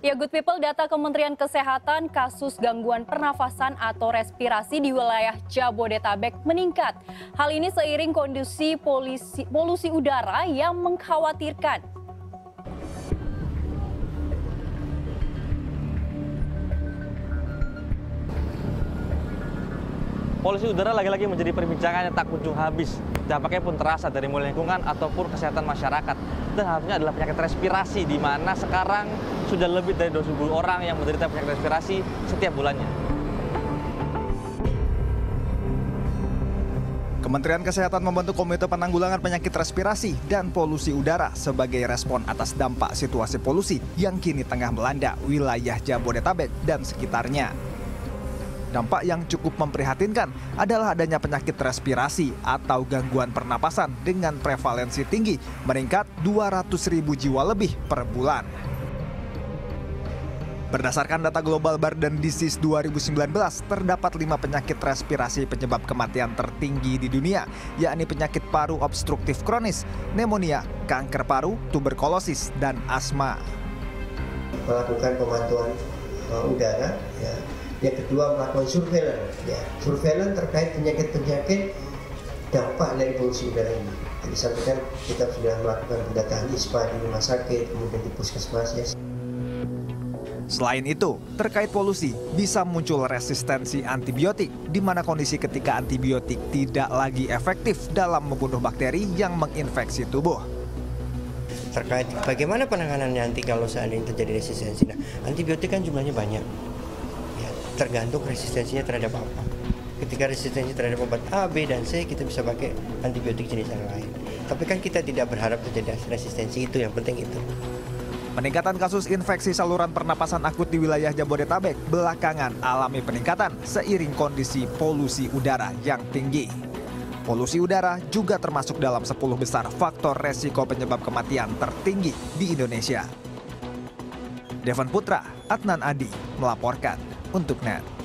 Ya, good people, data Kementerian Kesehatan kasus gangguan pernafasan atau respirasi di wilayah Jabodetabek meningkat. Hal ini seiring kondisi polusi udara yang mengkhawatirkan. Polusi udara lagi-lagi menjadi perbincangan yang tak kunjung habis. Dampaknya pun terasa dari mulai lingkungan ataupun kesehatan masyarakat. Dan harusnya adalah penyakit respirasi, di mana sekarang sudah lebih dari 200 orang yang menderita penyakit respirasi setiap bulannya. Kementerian Kesehatan membentuk Komite Penanggulangan Penyakit Respirasi dan Polusi Udara sebagai respon atas dampak situasi polusi yang kini tengah melanda wilayah Jabodetabek dan sekitarnya. Dampak yang cukup memprihatinkan adalah adanya penyakit respirasi atau gangguan pernapasan dengan prevalensi tinggi meningkat 200 ribu jiwa lebih per bulan. Berdasarkan data Global Burden Disease 2019, terdapat lima penyakit respirasi penyebab kematian tertinggi di dunia, yakni penyakit paru obstruktif kronis, pneumonia, kanker paru, tuberkulosis, dan asma. Melakukan pemantauan uh, udara, ya, yang kedua melakukan surveillance. Ya surveillance terkait penyakit-penyakit dampak dari polusi udara ini. Jadi sampaikan kita sudah melakukan pendataan ISPA di rumah sakit kemudian di puskesmas ya. Selain itu, terkait polusi, bisa muncul resistensi antibiotik, di mana kondisi ketika antibiotik tidak lagi efektif dalam membunuh bakteri yang menginfeksi tubuh. Terkait bagaimana penanganannya nanti kalau seandainya terjadi resistensi, nah antibiotik kan jumlahnya banyak tergantung resistensinya terhadap apa. Ketika resistensi terhadap obat A, B, dan C, kita bisa pakai antibiotik jenis yang lain. Tapi kan kita tidak berharap terjadi resistensi itu, yang penting itu. Peningkatan kasus infeksi saluran pernapasan akut di wilayah Jabodetabek belakangan alami peningkatan seiring kondisi polusi udara yang tinggi. Polusi udara juga termasuk dalam 10 besar faktor resiko penyebab kematian tertinggi di Indonesia. Devan Putra, Adnan Adi melaporkan untuk NET.